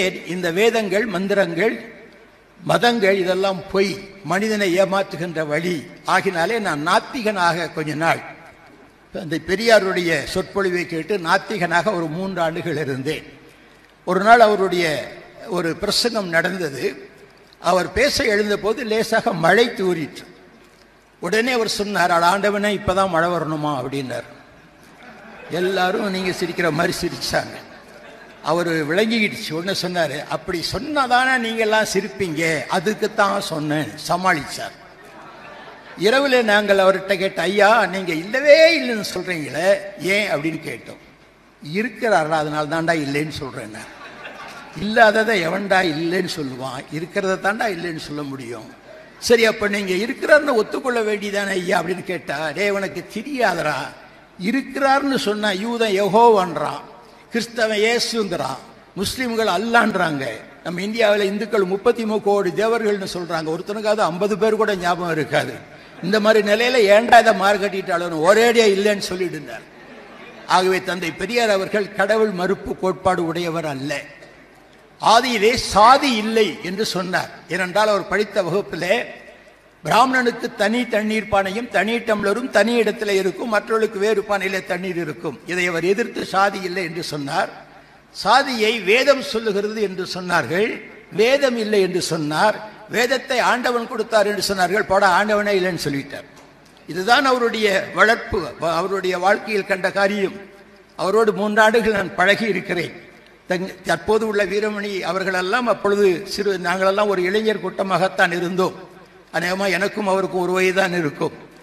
இந்த வேதங்கள் மந்திரங்கள் மதங்கள் இதெல்லாம் பொய். மனிதனை ஏமாற்றுகின்ற வழி. ஆகினாலே நான் நாத்திகனாக கொஞ்ச நாள். அந்த பெரியாருடைய சொற்பொழிவை கேட்டு நாத்திகனாக ஒரு மூன்று ஆண்டுகள் இருந்தேன். ஒரு நாள் அவருடைய ஒரு பிரசங்கம் நடந்தது. அவர் பேச எழுந்தபோது லேசாக மழை தூறிற்று. உடனே அவர் சொன்னார் "அட ஆண்டவனே இப்பதான் மழை வரணுமா? அப்படின்னார். எல்லாரும் நீங்கள் சிரிக்கிற மாதிரி சிரிச்சாங்க. அவர் விளங்கிக்கிடுச்சு ஒன்று சொன்னார். அப்படி சொன்னதானே நீங்கள்லாம் சிரிப்பீங்க? சிரிப்பீங்க அதுக்குத்தான் சொன்னேன். சமாளிச்சார். இரவில் நாங்கள் அவர்கிட்ட கேட்ட ஐயா நீங்கள் இல்லவே இல்லைன்னு சொல்கிறீங்களே ஏன்? அப்படின்னு கேட்டோம். இருக்கிறாரா? அதனால தாண்டா இல்லைன்னு சொல்கிறேன் இல்லாததை எவன்டா இல்லைன்னு சொல்லுவான்? இருக்கிறத தாண்டா இல்லைன்னு சொல்ல முடியும். சரி அப்போ நீங்கள் இருக்கிறார்னு ஒத்துக்கொள்ள வேண்டியதானே ஐயா? அப்படின்னு கேட்டா டே உனக்கு தெரியாதடா. இருக்கிறாருன்னு சொன்னால் யூதன் யெகோவான்றான். கிறிஸ்தவன் இயேசுங்கிறான் முஸ்லீம்கள் அல்லான்றாங்க. நம்ம இந்தியாவில் இந்துக்கள் முப்பத்தி மூணு கோடி தேவர்கள்னு சொல்றாங்க. ஒருத்தனுக்காவது ஐம்பது பேர் கூட ஞாபகம் இருக்காது. இந்த மாதிரி நிலையில ஏன்டா இதை மார்கட்டிட்டாலும் ஒரேடியா இல்லைன்னு சொல்லிடுந்தார் ஆகவே தந்தை பெரியார் அவர்கள் கடவுள் மறுப்பு கோட்பாடு உடையவர் அல்ல. ஆதியிலே சாதி இல்லை என்று சொன்னார். ஏனென்றால் அவர் படித்த வகுப்பிலே பிராமணனுக்கு தனி தண்ணீர் பானையும் தனி டம்ளரும் தனி இடத்துல இருக்கும் மற்றவர்களுக்கு வேறு பானையில தண்ணீர் இருக்கும். இதை அவர் எதிர்த்து சாதி இல்லை என்று சொன்னார். சாதியை வேதம் சொல்லுகிறது என்று சொன்னார்கள். வேதம் இல்லை என்று சொன்னார். வேதத்தை ஆண்டவன் கொடுத்தார் என்று சொன்னார்கள். போட ஆண்டவனே இல்லைன்னு சொல்லிட்டார். இதுதான் அவருடைய வளர்ப்பு அவருடைய வாழ்க்கையில் கண்ட காரியம். அவரோடு மூன்றாண்டுகள் நான் பழகி இருக்கிறேன். தங்- தற்போது உள்ள வீரமணி அவர்களெல்லாம் அப்பொழுது சிறு நாங்களெல்லாம் ஒரு இளைஞர் கூட்டமாகத்தான் இருந்தோம். அநேகமாக எனக்கும் அவருக்கும் ஒரு வயதுதான் இருக்கும்.